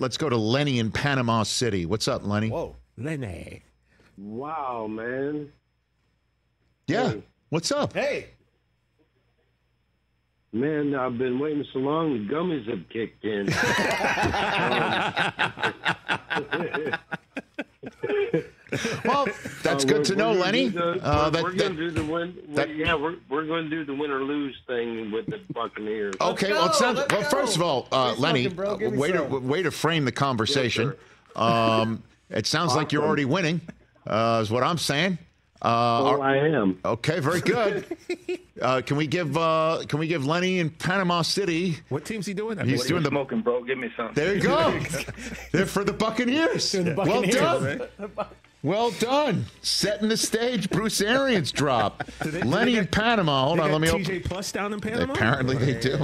let's go to Lenny in Panama City. What's up, Lenny? Whoa. Lenny. Wow, man. Yeah. Hey. What's up? Hey. Man, I've been waiting so long, the gummies have kicked in. Well, that's Uh, good to know, Lenny. the- Uh, we're that- we're going to do the win. that- yeah, we're, we're going to do the win or lose thing with the Buccaneers. Okay, Let's well, sounds, well first of all, uh, Lenny, bro, give me way to some. way to frame the conversation. um, it sounds like you're already winning. Uh, is what I'm saying. Uh, Oh, I am. okay, very good. Uh, can we give uh, Can we give Lenny in Panama City? What team's he doing? I He's doing the. smoking, bro. Give me some. There you go. They're for the Buccaneers. the Well done. Well done. Setting the stage. Bruce Arians drop. they- Lenny in Panama. Hold they on. got Let me TJ open. Plus down in Panama. Apparently they do.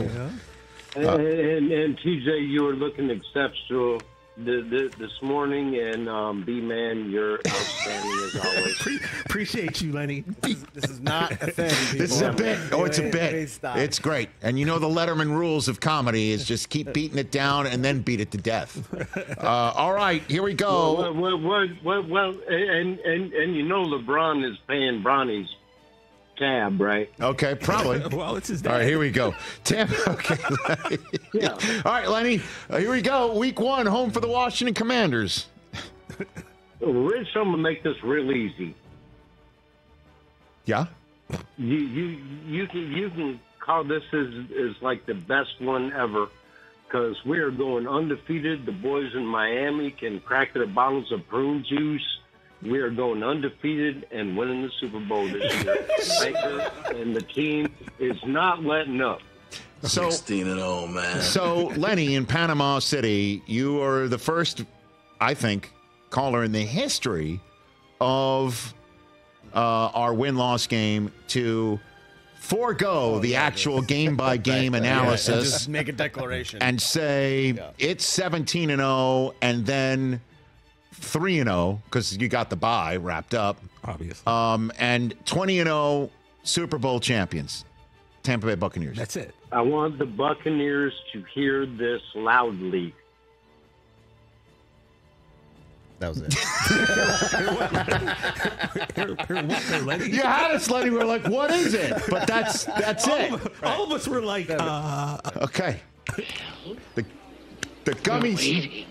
and, and, and TJ, you were looking exceptional the, the, this morning, and um, B Man, you're outstanding as always. Pre- appreciate you, Lenny. This is not a thing. People. This is a bit. Oh, it's a bit. It's great. And you know the Letterman rules of comedy is just keep beating it down and then beat it to death. Uh, all right, here we go. Well, well, well, well, well, and, and, and you know LeBron is paying Bronny's tab, right? Okay, probably. well, it's his All dad. right, here we go. Tampa. Okay. Yeah. All right, Lenny. Uh, here we go. Week one, home for the Washington Commanders. Rich, I'm gonna make this real easy. Yeah. You you you can you can call this as is like the best one ever because we are going undefeated. The boys in Miami can crack their bottles of prune juice. We are going undefeated and winning the Super Bowl this year. Baker and the team is not letting up. So, 16 and 0, man. so Lenny in Panama City, you are the first, I think, caller in the history of uh, our win-loss game to forego the actual game-by-game And analysis. just make a declaration. and say Yeah. it's 17 and 0 and then 3 and 0 cuz you got the bye wrapped up Obviously. um and 20 and 0 Super Bowl champions Tampa Bay Buccaneers That's it. I want the Buccaneers to hear this loudly. that was it. Here- here, what, here, Lenny? you had us Lenny we're like what is it but that's that's it All of us were like, uh, okay the the gummies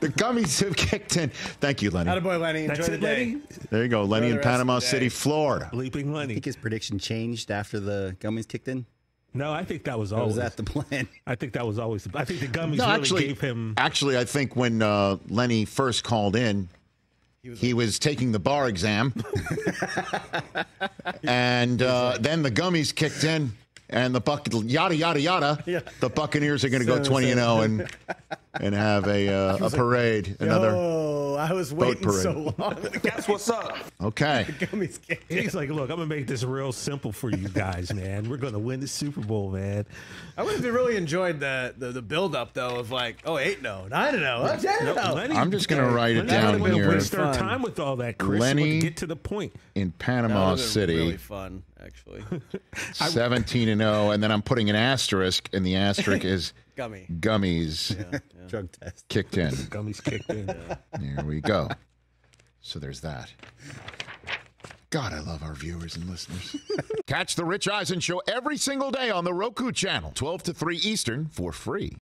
the gummies have kicked in thank you Lenny Attaboy, Lenny. Enjoy that's the it, day. Lenny. there you go Lenny the in Panama. City Florida Bleeping I Lenny. think his prediction changed after the gummies kicked in. No, I think that was Or always. was that the plan? I think that was always. The, I think the gummies No, really actually, gave him. actually, I think when uh, Lenny first called in, he was, taking the bar exam, and uh, then the gummies kicked in, and the buck yada yada yada. Yeah. The Buccaneers are going to go So- twenty and zero, and and have a uh, a parade. Another Oh, I was waiting parade. so long. That's what's up. okay. Gummies kicked. He's like, look, I'm gonna make this real simple for you guys, man. We're gonna win the Super Bowl, man. I would have really enjoyed the the, the build up though of like, oh eight no, nine and oh, oh, 10 and oh. Lenny- I'm just going to write it Lenny down would've here wasted our time with all that, Chris. Lenny- Lenny, get to the point. in Panama City. really fun actually. 17 and 0 and then I'm putting an asterisk and the asterisk is Gummy. gummies Drug test. kicked in. Gummies kicked in. There we go. So there's that. God, I love our viewers and listeners. Catch the Rich Eisen Show every single day on the Roku channel, 12 to 3 Eastern, for free.